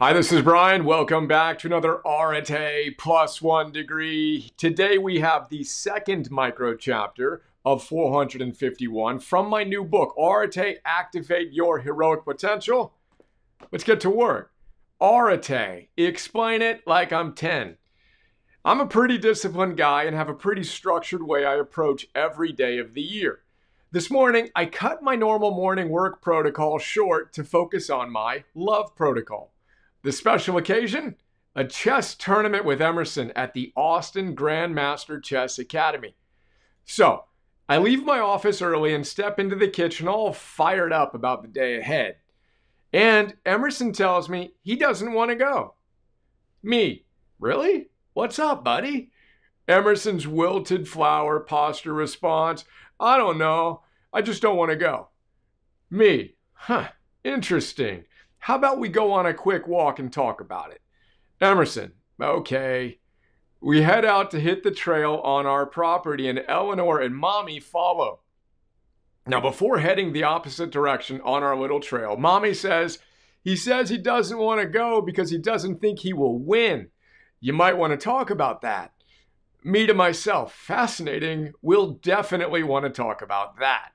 Hi, this is Brian. Welcome back to another Arete plus one degree. Today we have the second micro chapter of 451 from my new book, Arete Activate Your Heroic Potential. Let's get to work. Arete, explain it like I'm 10. I'm a pretty disciplined guy and have a pretty structured way I approach every day of the year. This morning, I cut my normal morning work protocol short to focus on my love protocol. The special occasion? A chess tournament with Emerson at the Austin Grandmaster Chess Academy. So, I leave my office early and step into the kitchen all fired up about the day ahead. And Emerson tells me he doesn't want to go. Me, really? What's up, buddy? Emerson's wilted flower posture response I don't know. I just don't want to go. Me, huh, interesting. How about we go on a quick walk and talk about it? Emerson, okay. We head out to hit the trail on our property, and Eleanor and Mommy follow. Now, before heading the opposite direction on our little trail, Mommy says he says he doesn't want to go because he doesn't think he will win. You might want to talk about that. Me to myself, fascinating. We'll definitely want to talk about that.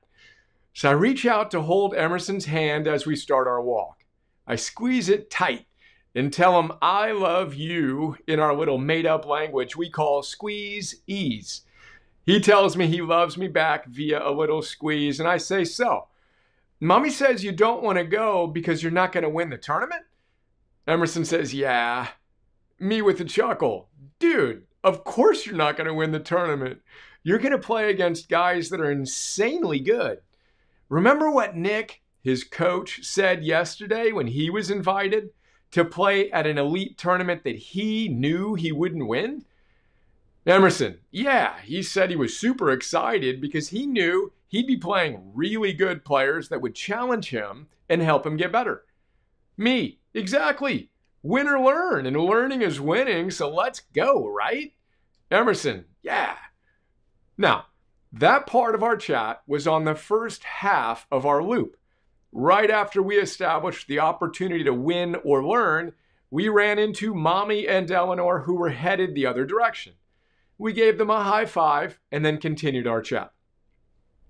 So I reach out to hold Emerson's hand as we start our walk. I squeeze it tight and tell him I love you in our little made up language we call squeezies. He tells me he loves me back via a little squeeze, and I say so. Mommy says you don't want to go because you're not going to win the tournament? Emerson says, yeah. Me with a chuckle. Dude, of course you're not going to win the tournament. You're going to play against guys that are insanely good. Remember what Nick his coach said yesterday when he was invited to play at an elite tournament that he knew he wouldn't win? Emerson, yeah, he said he was super excited because he knew he'd be playing really good players that would challenge him and help him get better. Me, exactly. Win or learn, and learning is winning, so let's go, right? Emerson, yeah. Now, that part of our chat was on the first half of our loop. Right after we established the opportunity to win or learn, we ran into Mommy and Eleanor who were headed the other direction. We gave them a high five and then continued our chat.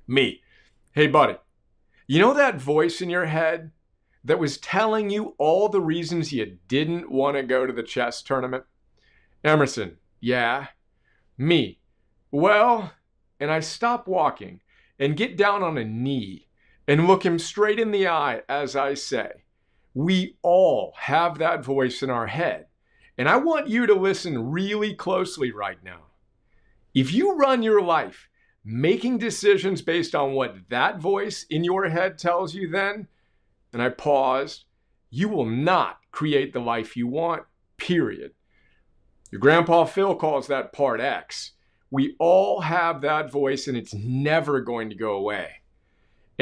Me, hey buddy, you know that voice in your head that was telling you all the reasons you didn't want to go to the chess tournament? Emerson, yeah. Me, well, and I stop walking and get down on a knee and look him straight in the eye as I say, we all have that voice in our head. And I want you to listen really closely right now. If you run your life making decisions based on what that voice in your head tells you, then, and I paused, you will not create the life you want, period. Your grandpa Phil calls that part X. We all have that voice, and it's never going to go away.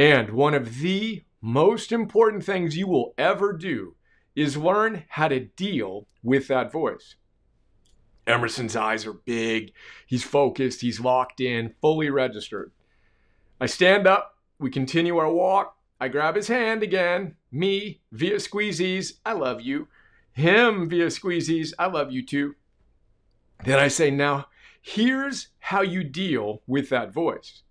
And one of the most important things you will ever do is learn how to deal with that voice. Emerson's eyes are big. He's focused. He's locked in, fully registered. I stand up. We continue our walk. I grab his hand again. Me via squeezies. I love you. Him via squeezies. I love you too. Then I say, now, here's how you deal with that voice.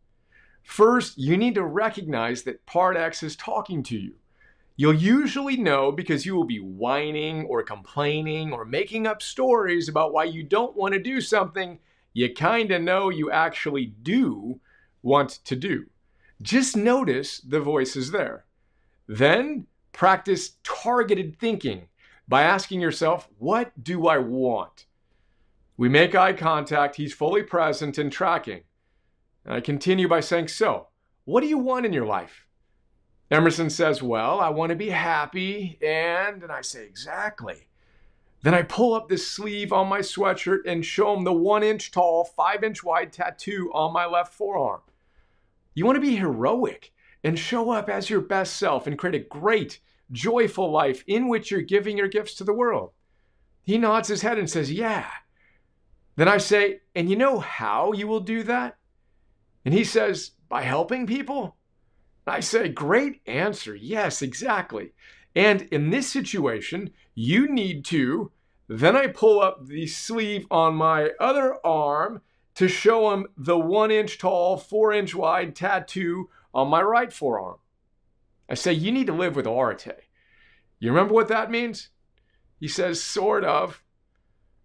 First, you need to recognize that part X is talking to you. You'll usually know because you will be whining or complaining or making up stories about why you don't want to do something you kind of know you actually do want to do. Just notice the voice is there. Then practice targeted thinking by asking yourself, What do I want? We make eye contact, he's fully present and tracking. And I continue by saying, So, what do you want in your life? Emerson says, Well, I want to be happy. And, and I say, Exactly. Then I pull up this sleeve on my sweatshirt and show him the one inch tall, five inch wide tattoo on my left forearm. You want to be heroic and show up as your best self and create a great, joyful life in which you're giving your gifts to the world. He nods his head and says, Yeah. Then I say, And you know how you will do that? And he says, By helping people? I say, Great answer. Yes, exactly. And in this situation, you need to, then I pull up the sleeve on my other arm to show him the one inch tall, four inch wide tattoo on my right forearm. I say, You need to live with arete. You remember what that means? He says, Sort of.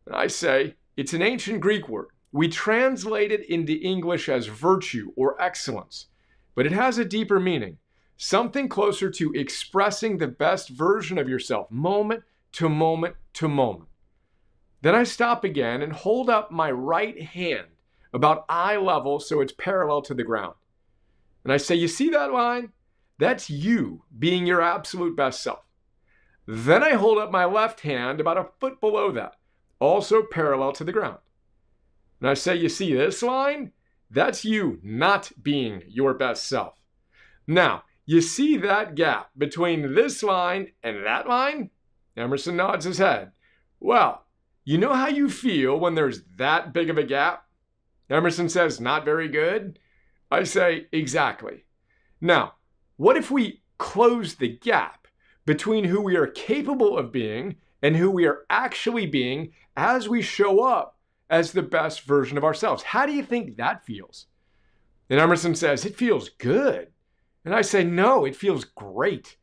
And I say, It's an ancient Greek word. We translate it into English as virtue or excellence, but it has a deeper meaning. Something closer to expressing the best version of yourself, moment to moment to moment. Then I stop again and hold up my right hand about eye level so it's parallel to the ground. And I say, You see that line? That's you being your absolute best self. Then I hold up my left hand about a foot below that, also parallel to the ground. And I say, You see this line? That's you not being your best self. Now, you see that gap between this line and that line? Emerson nods his head. Well, you know how you feel when there's that big of a gap? Emerson says, Not very good. I say, Exactly. Now, what if we close the gap between who we are capable of being and who we are actually being as we show up as the best version of ourselves? How do you think that feels? And Emerson says, It feels good. And I say, No, it feels great.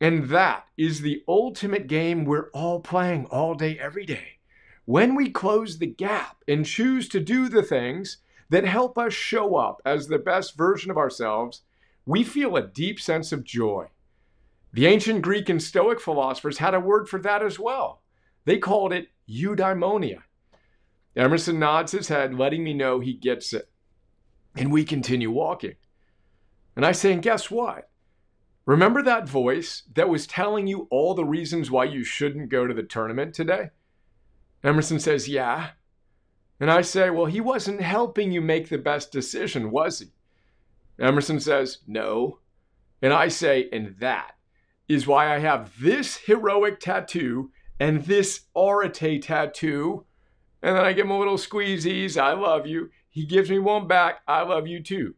And that is the ultimate game we're all playing all day, every day. When we close the gap and choose to do the things that help us show up as the best version of ourselves, we feel a deep sense of joy. The ancient Greek and Stoic philosophers had a word for that as well. They called it eudaimonia. Emerson nods his head, letting me know he gets it. And we continue walking. And I say, and guess what? Remember that voice that was telling you all the reasons why you shouldn't go to the tournament today? Emerson says, Yeah. And I say, Well, he wasn't helping you make the best decision, was he? Emerson says, No. And I say, And that is why I have this heroic tattoo and this arete tattoo. And then I give him a little squeezies. I love you. He gives me one back. I love you too.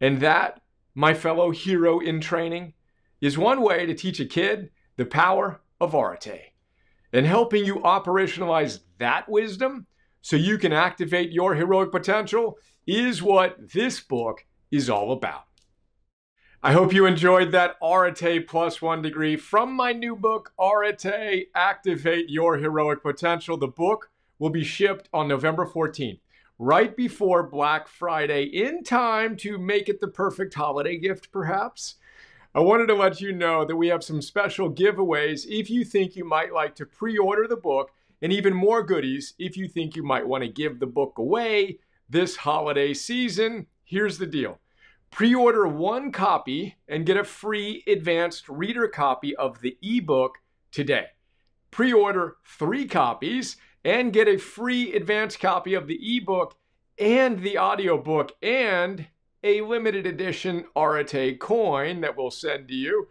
And that, my fellow hero in training, is one way to teach a kid the power of arete and helping you operationalize that wisdom so you can activate your heroic potential is what this book is all about. I hope you enjoyed that Arete plus one degree from my new book, Arete Activate Your Heroic Potential. The book will be shipped on November 14th, right before Black Friday, in time to make it the perfect holiday gift, perhaps. I wanted to let you know that we have some special giveaways if you think you might like to pre order the book, and even more goodies if you think you might want to give the book away this holiday season. Here's the deal pre order one copy and get a free advanced reader copy of the ebook today. Pre order three copies and get a free advanced copy of the ebook and the audiobook and a limited edition Arete coin that we'll send to you.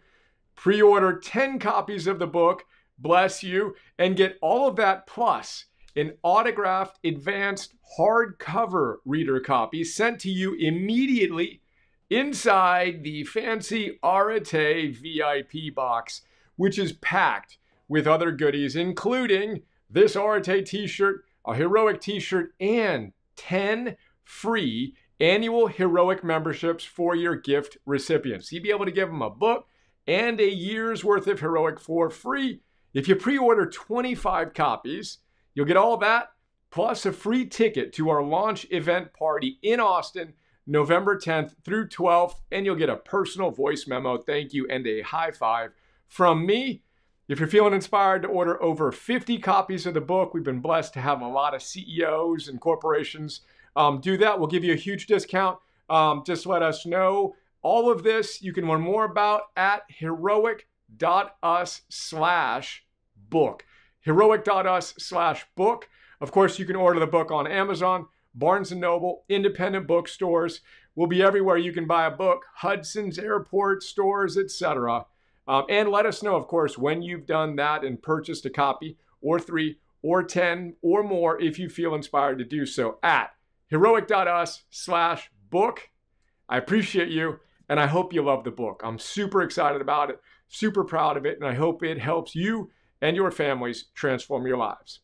Pre order 10 copies of the book, bless you, and get all of that plus an autographed advanced hardcover reader copy sent to you immediately inside the fancy Arete VIP box, which is packed with other goodies, including this Arete t shirt, a heroic t shirt, and 10 free annual heroic memberships for your gift recipients. You'd be able to give them a book and a year's worth of heroic for free. If you pre order 25 copies, you'll get all that plus a free ticket to our launch event party in Austin, November 10th through 12th, and you'll get a personal voice memo, thank you, and a high five from me. If you're feeling inspired to order over 50 copies of the book, we've been blessed to have a lot of CEOs and corporations um, do that. We'll give you a huge discount. Um, just let us know. All of this you can learn more about at heroic.us slash book. Heroic.us slash book. Of course, you can order the book on Amazon, Barnes & Noble, independent bookstores. We'll be everywhere you can buy a book, Hudson's Airport stores, etc. Um, and let us know, of course, when you've done that and purchased a copy or three or 10 or more if you feel inspired to do so at heroic.us slash book. I appreciate you, and I hope you love the book. I'm super excited about it. Super proud of it, and I hope it helps you and your families transform your lives.